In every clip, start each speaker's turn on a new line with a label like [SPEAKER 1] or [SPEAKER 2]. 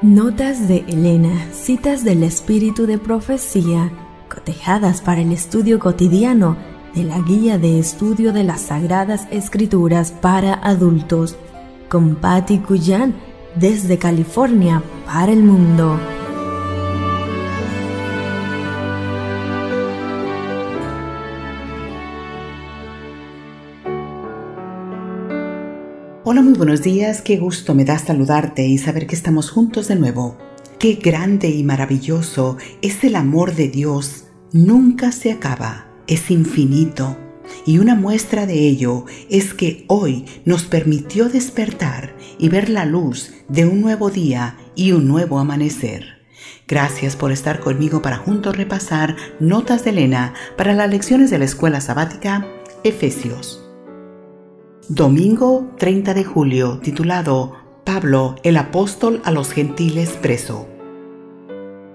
[SPEAKER 1] Notas de Elena, citas del espíritu de profecía, cotejadas para el estudio cotidiano de la guía de estudio de las Sagradas Escrituras para adultos, con Patty Cuyan desde California para el mundo.
[SPEAKER 2] Hola, muy buenos días, qué gusto me da saludarte y saber que estamos juntos de nuevo. Qué grande y maravilloso es el amor de Dios, nunca se acaba, es infinito. Y una muestra de ello es que hoy nos permitió despertar y ver la luz de un nuevo día y un nuevo amanecer. Gracias por estar conmigo para juntos repasar notas de Elena para las lecciones de la escuela sabática Efesios. Domingo 30 de julio, titulado Pablo, el apóstol a los gentiles preso.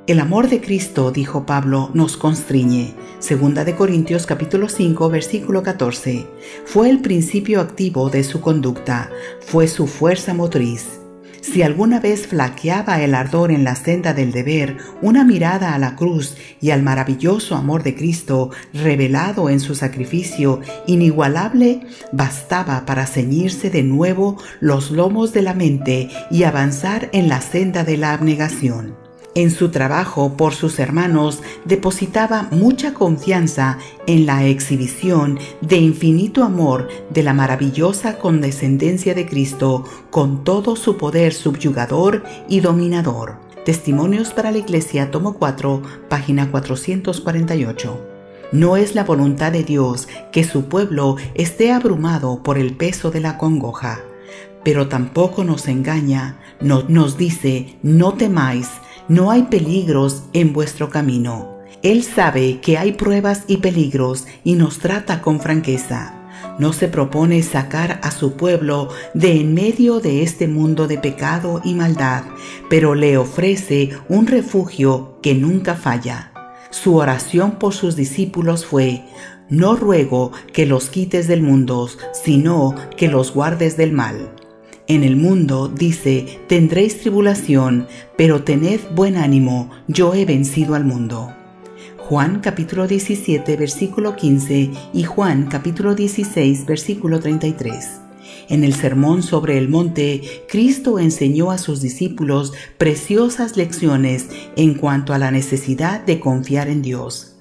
[SPEAKER 2] El amor de Cristo, dijo Pablo, nos constriñe. Segunda de Corintios capítulo 5, versículo 14. Fue el principio activo de su conducta, fue su fuerza motriz. Si alguna vez flaqueaba el ardor en la senda del deber, una mirada a la cruz y al maravilloso amor de Cristo revelado en su sacrificio inigualable bastaba para ceñirse de nuevo los lomos de la mente y avanzar en la senda de la abnegación. En su trabajo por sus hermanos depositaba mucha confianza en la exhibición de infinito amor de la maravillosa condescendencia de Cristo con todo su poder subyugador y dominador. Testimonios para la Iglesia, tomo 4, página 448. No es la voluntad de Dios que su pueblo esté abrumado por el peso de la congoja, pero tampoco nos engaña, no, nos dice, no temáis, no hay peligros en vuestro camino. Él sabe que hay pruebas y peligros y nos trata con franqueza. No se propone sacar a su pueblo de en medio de este mundo de pecado y maldad, pero le ofrece un refugio que nunca falla. Su oración por sus discípulos fue, no ruego que los quites del mundo, sino que los guardes del mal. En el mundo, dice, tendréis tribulación, pero tened buen ánimo, yo he vencido al mundo. Juan capítulo 17 versículo 15 y Juan capítulo 16 versículo 33. En el Sermón sobre el Monte, Cristo enseñó a sus discípulos preciosas lecciones en cuanto a la necesidad de confiar en Dios.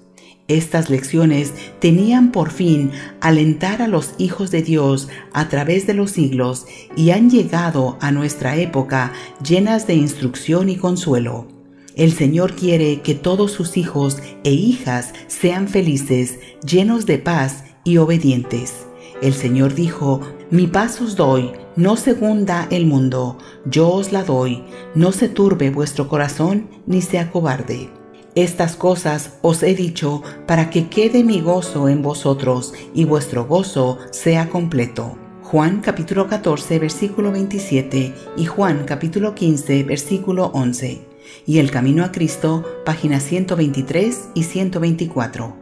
[SPEAKER 2] Estas lecciones tenían por fin alentar a los hijos de Dios a través de los siglos y han llegado a nuestra época llenas de instrucción y consuelo. El Señor quiere que todos sus hijos e hijas sean felices, llenos de paz y obedientes. El Señor dijo, Mi paz os doy, no segunda el mundo, yo os la doy, no se turbe vuestro corazón ni sea cobarde. Estas cosas os he dicho para que quede mi gozo en vosotros y vuestro gozo sea completo. Juan capítulo 14 versículo 27 y Juan capítulo 15 versículo 11. Y el camino a Cristo, páginas 123 y 124.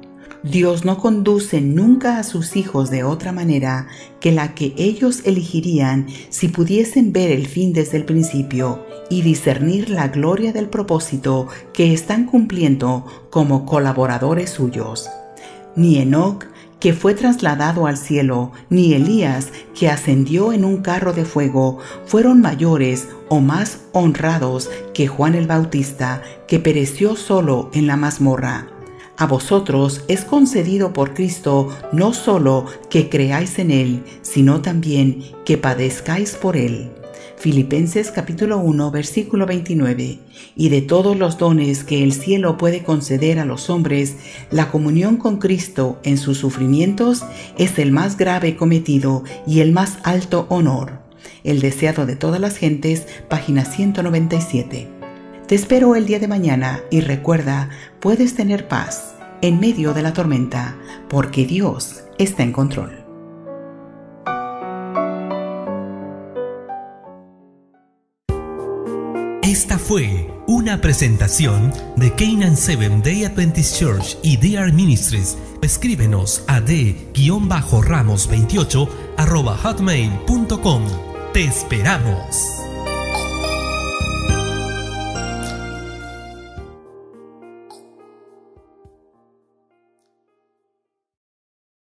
[SPEAKER 2] Dios no conduce nunca a sus hijos de otra manera que la que ellos elegirían si pudiesen ver el fin desde el principio y discernir la gloria del propósito que están cumpliendo como colaboradores suyos. Ni Enoch, que fue trasladado al cielo, ni Elías, que ascendió en un carro de fuego, fueron mayores o más honrados que Juan el Bautista, que pereció solo en la mazmorra. A vosotros es concedido por Cristo no solo que creáis en Él, sino también que padezcáis por Él. Filipenses capítulo 1 versículo 29. Y de todos los dones que el cielo puede conceder a los hombres, la comunión con Cristo en sus sufrimientos es el más grave cometido y el más alto honor. El deseado de todas las gentes, página 197. Te espero el día de mañana y recuerda, puedes tener paz en medio de la tormenta, porque Dios está en control.
[SPEAKER 3] Esta fue una presentación de Canaan Seven Day Adventist Church y DR Ministries. Escríbenos a d-ramos28 hotmail.com. Te esperamos.